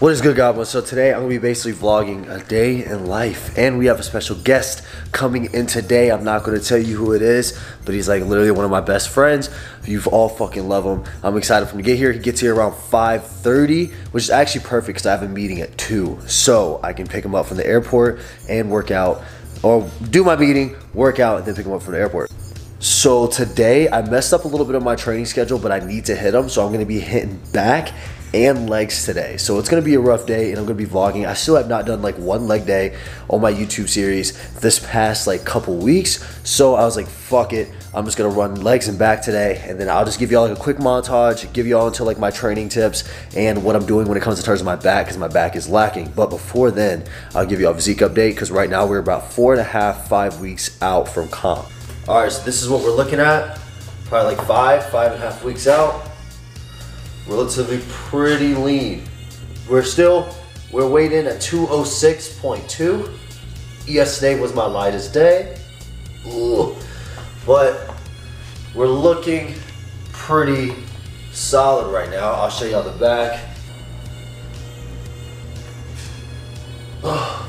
What is good, Goblins? So today I'm gonna be basically vlogging a day in life, and we have a special guest coming in today. I'm not gonna tell you who it is, but he's like literally one of my best friends. You've all fucking love him. I'm excited for him to get here. He gets here around 5:30, which is actually perfect because I have a meeting at two, so I can pick him up from the airport and work out, or do my meeting, work out, and then pick him up from the airport. So today I messed up a little bit of my training schedule, but I need to hit him, so I'm gonna be hitting back and legs today. So it's gonna be a rough day and I'm gonna be vlogging. I still have not done like one leg day on my YouTube series this past like couple weeks. So I was like, fuck it. I'm just gonna run legs and back today and then I'll just give y'all like a quick montage, give y'all into like my training tips and what I'm doing when it comes to terms of my back because my back is lacking. But before then, I'll give you a physique update because right now we're about four and a half, five weeks out from comp. All right, so this is what we're looking at. Probably like five, five and a half weeks out relatively pretty lean. We're still, we're weighing at 206.2. Yesterday was my lightest day. Ooh. But we're looking pretty solid right now. I'll show y'all the back.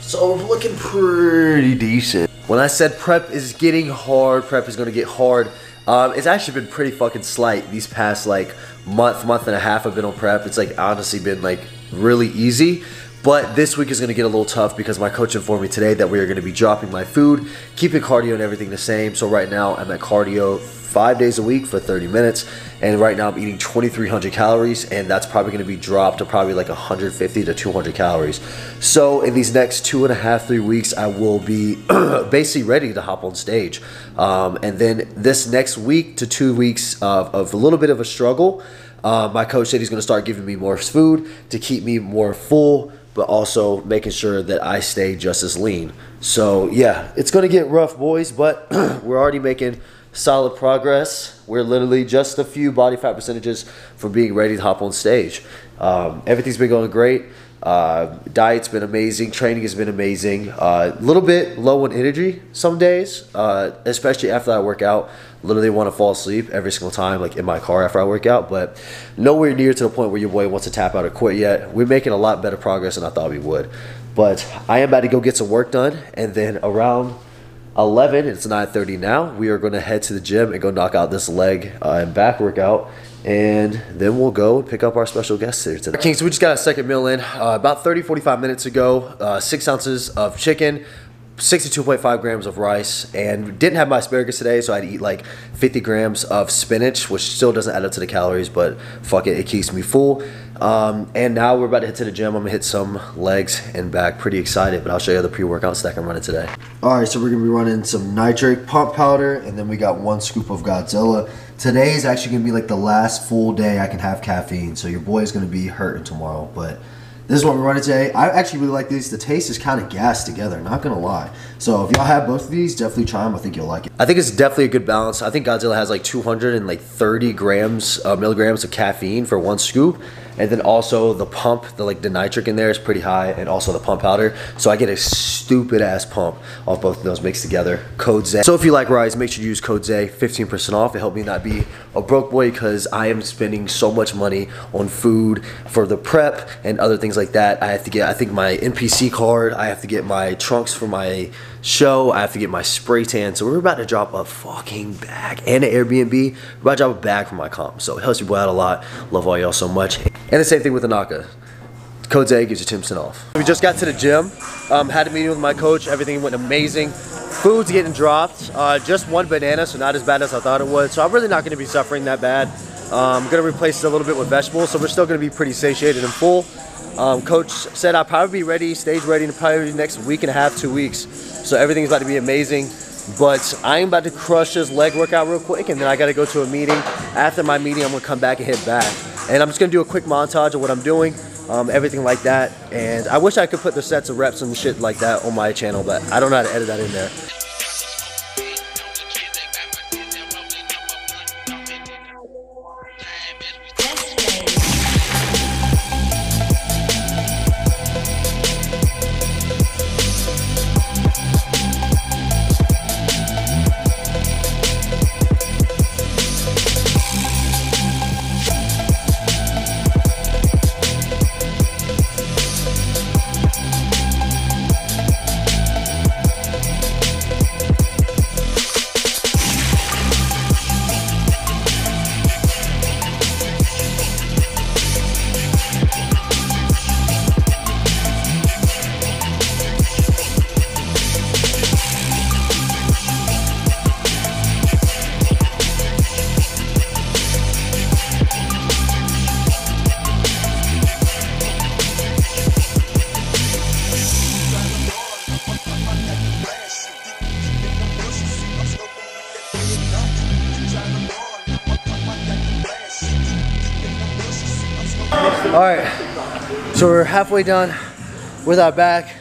So we're looking pretty decent. When I said prep is getting hard, prep is going to get hard. Um, it's actually been pretty fucking slight these past like month, month and a half I've been on prep. It's like honestly been like really easy. But this week is going to get a little tough because my coach informed me today that we are going to be dropping my food, keeping cardio and everything the same. So right now I'm at cardio five days a week for 30 minutes. And right now I'm eating 2,300 calories, and that's probably going to be dropped to probably like 150 to 200 calories. So in these next two and a half, three weeks, I will be basically ready to hop on stage. Um, and then this next week to two weeks of, of a little bit of a struggle. Uh, my coach said he's going to start giving me more food to keep me more full but also making sure that I stay just as lean. So yeah, it's gonna get rough, boys, but we're already making solid progress. We're literally just a few body fat percentages from being ready to hop on stage. Um, everything's been going great. Uh, diet's been amazing. Training has been amazing. A uh, little bit low on energy some days, uh, especially after I work out. Literally want to fall asleep every single time, like in my car after I work out. But nowhere near to the point where your boy wants to tap out or quit yet. We're making a lot better progress than I thought we would. But I am about to go get some work done, and then around 11 it's 9.30 now we are going to head to the gym and go knock out this leg uh, and back workout and then we'll go pick up our special guest here today. King, so we just got a second meal in uh, about 30, 45 minutes ago. Uh, six ounces of chicken, 62.5 grams of rice and didn't have my asparagus today so I'd eat like 50 grams of spinach which still doesn't add up to the calories but fuck it it keeps me full. Um, and now we're about to head to the gym. I'm gonna hit some legs and back. Pretty excited but I'll show you the pre-workout stack I'm running today. All right so we're gonna be running some nitric pump powder and then we got one scoop of Godzilla. Today is actually gonna be like the last full day I can have caffeine so your boy is gonna be hurting tomorrow but this is what we're running today. I actually really like these. The taste is kind of gas together, not gonna lie. So if y'all have both of these, definitely try them. I think you'll like it. I think it's definitely a good balance. I think Godzilla has like 230 grams, uh, milligrams of caffeine for one scoop and then also the pump the like the nitric in there is pretty high and also the pump powder. So i get a stupid ass pump off both of those mixed together. Code zay so if you like Ryse make sure you use code zay 15% off. It helped me not be a broke boy because i am spending so much money on food for the prep and other things like that. I have to get i think my npc card. I have to get my trunks for my show. I have to get my spray tan. So we're about to drop a fucking bag and an Airbnb. We're about to drop a bag for my comp. So it helps you out a lot. Love all y'all so much. And the same thing with the Inaka. Code A gives you 10% off. We just got to the gym. Um, had a meeting with my coach. Everything went amazing. Food's getting dropped. Uh, just one banana, so not as bad as I thought it would. So I'm really not going to be suffering that bad. Um, I'm going to replace it a little bit with vegetables, so we're still going to be pretty satiated and full. Um, coach said I'll probably be ready, stage ready in probably next week and a half, two weeks. So everything's about to be amazing. But I'm about to crush this leg workout real quick, and then I got to go to a meeting. After my meeting, I'm gonna come back and hit back. And I'm just gonna do a quick montage of what I'm doing, um, everything like that. And I wish I could put the sets of reps and shit like that on my channel, but I don't know how to edit that in there. All right, so we're halfway done with our back.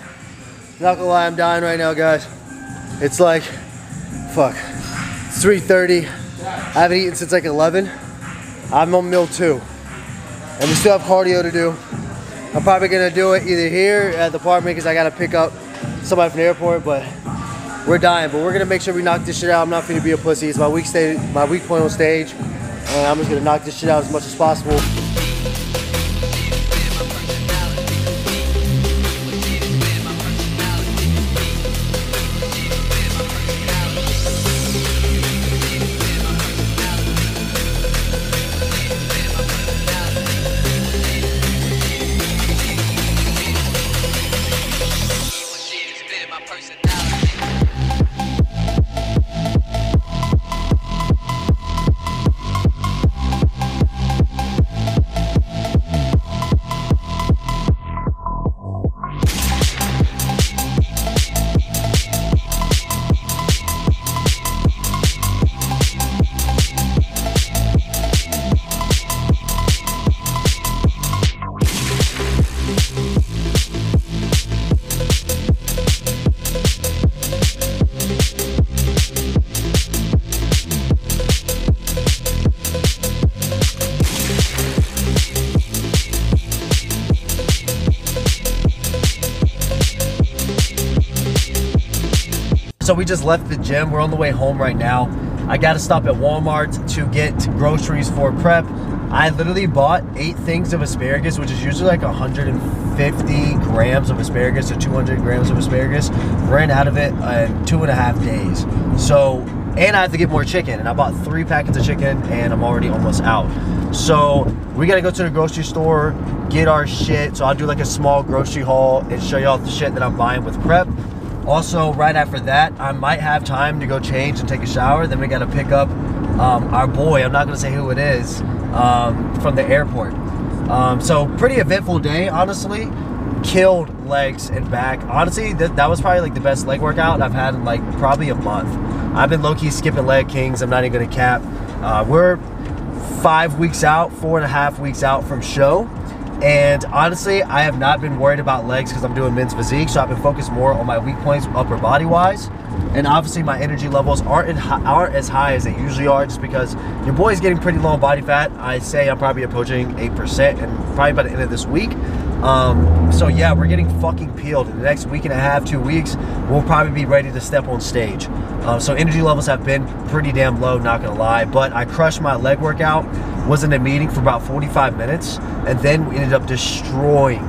Not gonna lie, I'm dying right now, guys. It's like, fuck, it's 3.30. I haven't eaten since like 11. I'm on meal two. And we still have cardio to do. I'm probably gonna do it either here at the apartment because I gotta pick up somebody from the airport, but we're dying. But we're gonna make sure we knock this shit out. I'm not gonna be a pussy. It's my weak stage, my weak point on stage. And I'm just gonna knock this shit out as much as possible. We just left the gym. We're on the way home right now. I got to stop at Walmart to get groceries for prep. I literally bought eight things of asparagus, which is usually like 150 grams of asparagus or 200 grams of asparagus. Ran out of it in two and a half days. So, and I have to get more chicken. And I bought three packets of chicken and I'm already almost out. So we got to go to the grocery store, get our shit. So I'll do like a small grocery haul and show you all the shit that I'm buying with prep. Also, right after that, I might have time to go change and take a shower. Then we got to pick up um, our boy. I'm not going to say who it is um, from the airport. Um, so pretty eventful day, honestly. Killed legs and back. Honestly, th- that was probably like the best leg workout I've had in like probably a month. I've been low key skipping leg kings. I'm not even gonna cap. Uh, we're five weeks out, four and a half weeks out from show. And honestly, I have not been worried about legs because I'm doing men's physique, so I've been focused more on my weak points, upper body wise. And obviously, my energy levels aren't in, aren't as high as they usually are, just because your boy's getting pretty low in body fat. I say I'm probably approaching eight percent, and probably by the end of this week. Um, so yeah, we're getting fucking peeled. In the next week and a half, two weeks, we'll probably be ready to step on stage. Um, so energy levels have been pretty damn low, not gonna lie. But I crushed my leg workout. Was in a meeting for about 45 minutes, and then we ended up destroying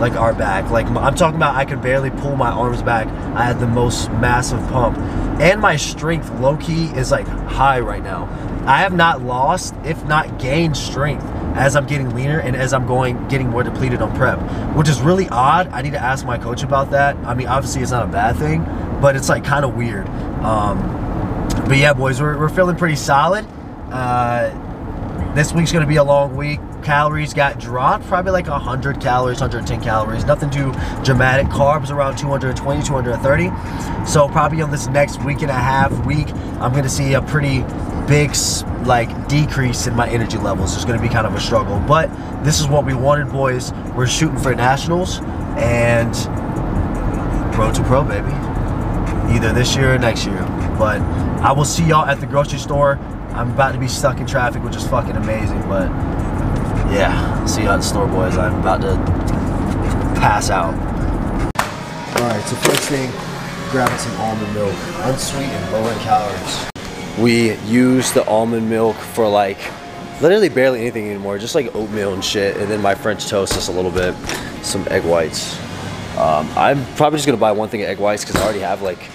like our back. Like I'm talking about, I could barely pull my arms back. I had the most massive pump, and my strength, low key, is like high right now. I have not lost, if not gained, strength as I'm getting leaner and as I'm going getting more depleted on prep, which is really odd. I need to ask my coach about that. I mean, obviously it's not a bad thing, but it's like kind of weird. Um, but yeah, boys, we're, we're feeling pretty solid. Uh, this week's gonna be a long week. Calories got dropped, probably like 100 calories, 110 calories. Nothing too dramatic. Carbs around 220, 230. So probably on this next week and a half week, I'm gonna see a pretty big like decrease in my energy levels. It's to be kind of a struggle, but this is what we wanted, boys. We're shooting for nationals and pro to pro, baby. Either this year or next year. But I will see y'all at the grocery store. I'm about to be stuck in traffic, which is fucking amazing. But yeah, see y'all at the store, boys. I'm about to pass out. All right, so first thing, grabbing some almond milk, unsweetened, low in calories we use the almond milk for like literally barely anything anymore, just like oatmeal and shit. And then my French toast just a little bit, some egg whites. Um, I'm probably just gonna buy one thing of egg whites because I already have like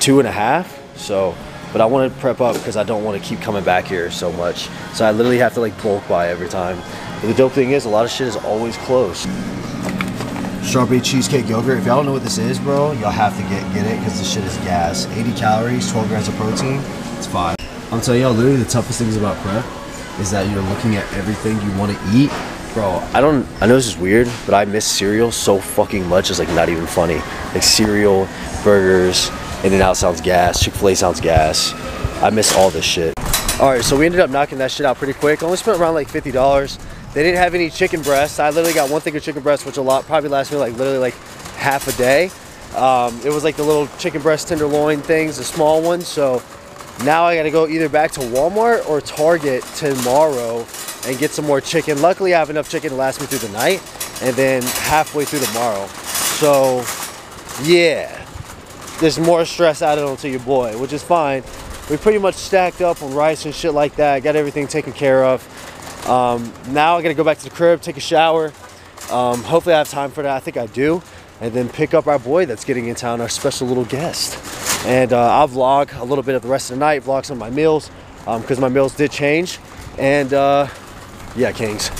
two and a half. So, but I want to prep up because I don't want to keep coming back here so much. So I literally have to like bulk buy every time. But the dope thing is a lot of shit is always closed. Strawberry cheesecake yogurt. If y'all don't know what this is, bro, y'all have to get get it because this shit is gas. 80 calories, 12 grams of protein. It's fine. I'll tell y'all, literally the toughest things about prep is that you're looking at everything you want to eat. Bro, I don't, I know this is weird, but I miss cereal so fucking much. It's like not even funny. Like cereal, burgers, In-N-Out sounds gas, Chick-fil-A sounds gas. I miss all this shit. All right, so we ended up knocking that shit out pretty quick. Only spent around like $50 They didn't have any chicken breasts. I literally got one thing of chicken breast, which a lot probably lasts me like literally like half a day. Um, it was like the little chicken breast tenderloin things, the small ones. So now I gotta go either back to Walmart or Target tomorrow and get some more chicken. Luckily, I have enough chicken to last me through the night and then halfway through tomorrow. So yeah, there's more stress added onto your boy, which is fine. We pretty much stacked up on rice and shit like that. Got everything taken care of. Um, now I gotta go back to the crib, take a shower. Um, hopefully I have time for that. I think I do. And then pick up our boy that's getting in town, our special little guest. And uh, I'll vlog a little bit of the rest of the night, vlog some of my meals, because um, my meals did change. And uh, yeah, Kings.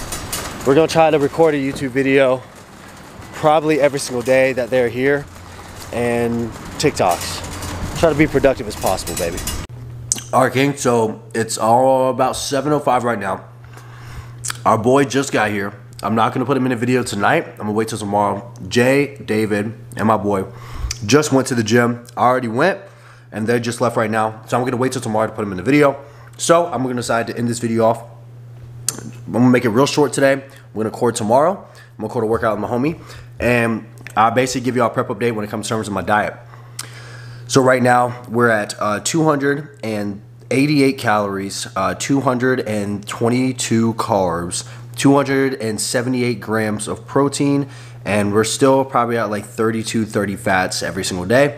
We're gonna try to record a YouTube video probably every single day that they're here and TikToks. Try to be productive as possible, baby. All right, King, so it's all about 7.05 right now. Our boy just got here. I'm not gonna put him in a video tonight. I'm gonna wait till tomorrow. Jay, David, and my boy just went to the gym. I already went, and they just left right now. So I'm gonna wait till tomorrow to put him in the video. So I'm gonna decide to end this video off. I'm gonna make it real short today. We're gonna record tomorrow. I'm gonna record a workout with my homie. And I'll basically give you a prep update when it comes to terms of my diet. So right now we're at uh, 288 calories, uh, 222 carbs, 278 grams of protein, and we're still probably at like 32, 30 fats every single day.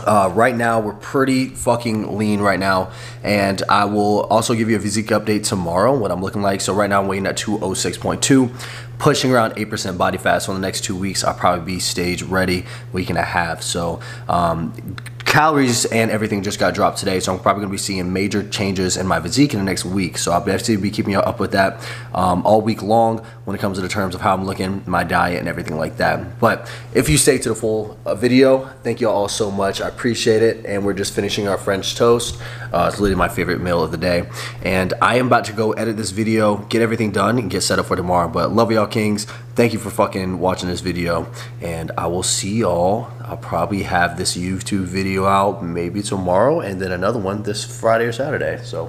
Uh, right now, we're pretty fucking lean right now, and I will also give you a physique update tomorrow, what I'm looking like. So right now, I'm weighing at 206.2, pushing around 8% body fat. So in the next two weeks, I'll probably be stage ready, week and a half. So um, calories and everything just got dropped today, so I'm probably gonna be seeing major changes in my physique in the next week. So I'll definitely be keeping you up with that um, all week long when it comes to the terms of how I'm looking, my diet, and everything like that. But if you stay to the full uh, video, thank you all so much. I appreciate it. And we're just finishing our French toast. Uh, it's literally my favorite meal of the day. And I am about to go edit this video, get everything done, and get set up for tomorrow. But love y'all, Kings. Thank you for fucking watching this video. And I will see y'all. I'll probably have this YouTube video out maybe tomorrow and then another one this Friday or Saturday. So